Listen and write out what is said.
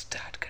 start